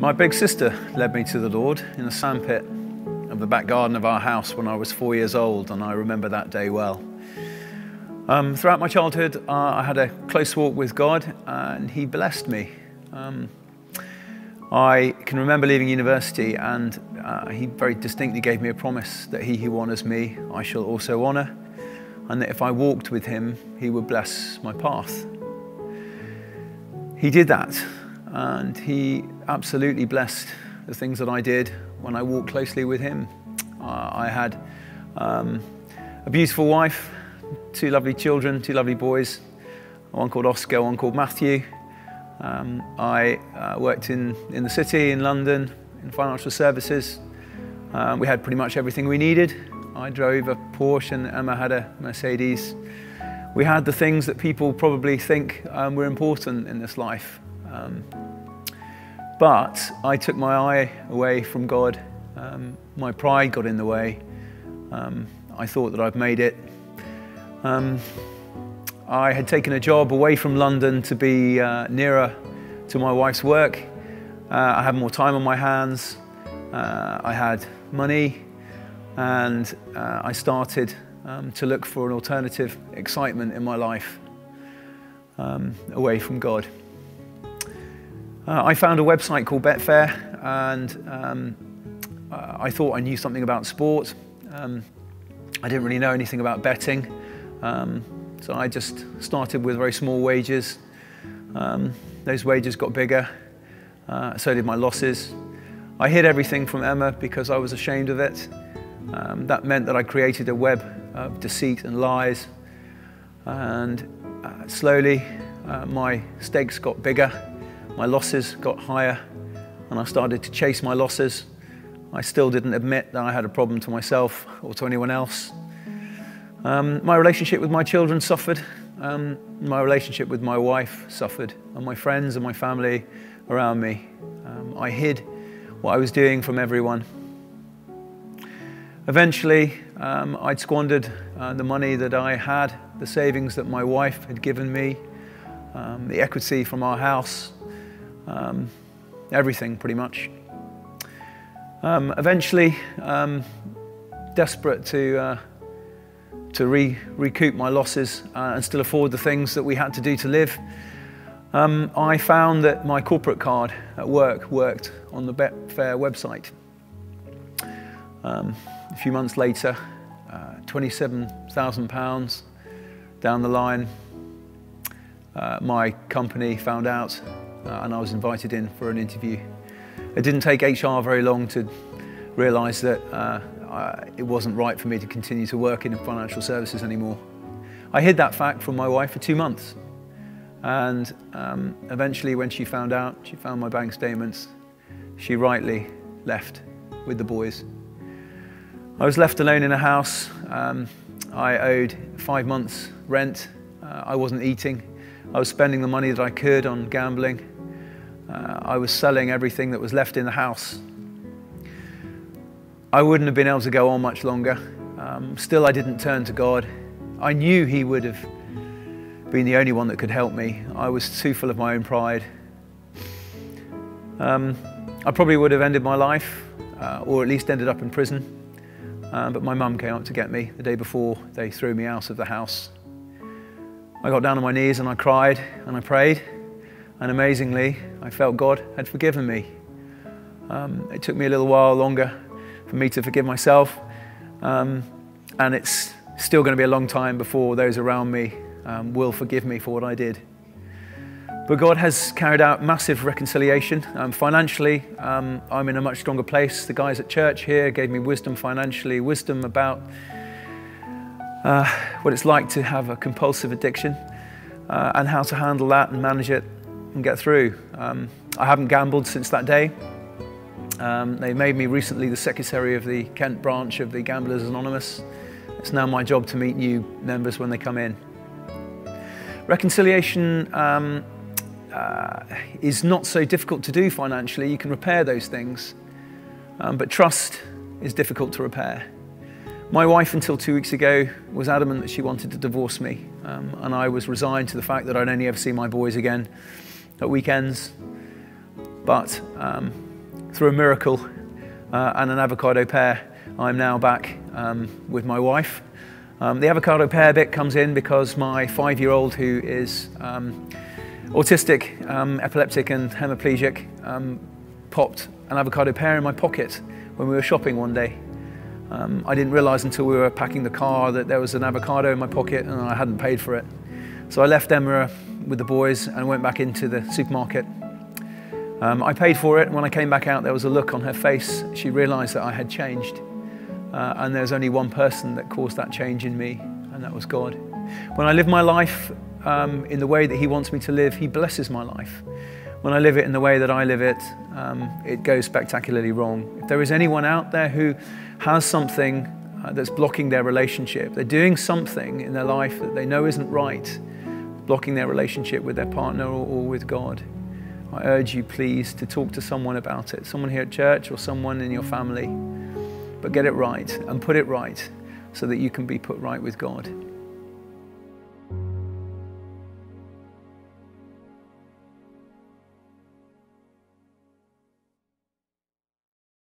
My big sister led me to the Lord in the sandpit of the back garden of our house when I was four years old, and I remember that day well. Um, throughout my childhood, uh, I had a close walk with God, and He blessed me. Um, I can remember leaving university, and uh, He very distinctly gave me a promise that He who honours me, I shall also honour, and that if I walked with Him, He would bless my path. He did that, and He absolutely blessed the things that I did when I walked closely with him. Uh, I had um, a beautiful wife, two lovely children, two lovely boys, one called Oscar, one called Matthew. Um, I uh, worked in, in the city, in London, in financial services. Um, we had pretty much everything we needed. I drove a Porsche and Emma had a Mercedes. We had the things that people probably think um, were important in this life. Um, but I took my eye away from God. Um, my pride got in the way. Um, I thought that I'd made it. Um, I had taken a job away from London to be uh, nearer to my wife's work. Uh, I had more time on my hands. Uh, I had money. And uh, I started um, to look for an alternative excitement in my life um, away from God. Uh, I found a website called Betfair and um, uh, I thought I knew something about sport. Um, I didn't really know anything about betting. Um, so I just started with very small wages. Um, those wages got bigger, uh, so did my losses. I hid everything from Emma because I was ashamed of it. Um, that meant that I created a web of deceit and lies. And uh, slowly, uh, my stakes got bigger my losses got higher and I started to chase my losses. I still didn't admit that I had a problem to myself or to anyone else. Um, my relationship with my children suffered. Um, my relationship with my wife suffered, and my friends and my family around me. Um, I hid what I was doing from everyone. Eventually, um, I'd squandered uh, the money that I had, the savings that my wife had given me, um, the equity from our house, um, everything pretty much. Um, eventually, um, desperate to, uh, to re recoup my losses uh, and still afford the things that we had to do to live, um, I found that my corporate card at work worked on the Betfair website. Um, a few months later, uh, £27,000 down the line, uh, my company found out uh, and I was invited in for an interview. It didn't take HR very long to realise that uh, I, it wasn't right for me to continue to work in financial services anymore. I hid that fact from my wife for two months. And um, eventually when she found out, she found my bank statements, she rightly left with the boys. I was left alone in a house. Um, I owed five months rent. Uh, I wasn't eating. I was spending the money that I could on gambling. Uh, I was selling everything that was left in the house. I wouldn't have been able to go on much longer. Um, still, I didn't turn to God. I knew He would have been the only one that could help me. I was too full of my own pride. Um, I probably would have ended my life, uh, or at least ended up in prison. Um, but my mum came up to get me the day before they threw me out of the house. I got down on my knees and I cried and I prayed. And amazingly, I felt God had forgiven me. Um, it took me a little while longer for me to forgive myself. Um, and it's still going to be a long time before those around me um, will forgive me for what I did. But God has carried out massive reconciliation. Um, financially, um, I'm in a much stronger place. The guys at church here gave me wisdom financially, wisdom about uh, what it's like to have a compulsive addiction uh, and how to handle that and manage it and get through. Um, I haven't gambled since that day. Um, they made me recently the secretary of the Kent branch of the Gamblers Anonymous. It's now my job to meet new members when they come in. Reconciliation um, uh, is not so difficult to do financially. You can repair those things. Um, but trust is difficult to repair. My wife, until two weeks ago, was adamant that she wanted to divorce me, um, and I was resigned to the fact that I'd only ever see my boys again at weekends. But um, through a miracle uh, and an avocado pear, I'm now back um, with my wife. Um, the avocado pear bit comes in because my five year old, who is um, autistic, um, epileptic, and hemiplegic, popped an avocado pear in my pocket when we were shopping one day. Um, I didn't realize until we were packing the car that there was an avocado in my pocket and I hadn't paid for it. So I left Emma with the boys and went back into the supermarket. Um, I paid for it. And when I came back out, there was a look on her face. She realized that I had changed. Uh, and there's only one person that caused that change in me, and that was God. When I live my life um, in the way that He wants me to live, He blesses my life. When I live it in the way that I live it, um, it goes spectacularly wrong. If there is anyone out there who has something uh, that's blocking their relationship, they're doing something in their life that they know isn't right, blocking their relationship with their partner or, or with God, I urge you, please, to talk to someone about it, someone here at church or someone in your family. But get it right and put it right so that you can be put right with God.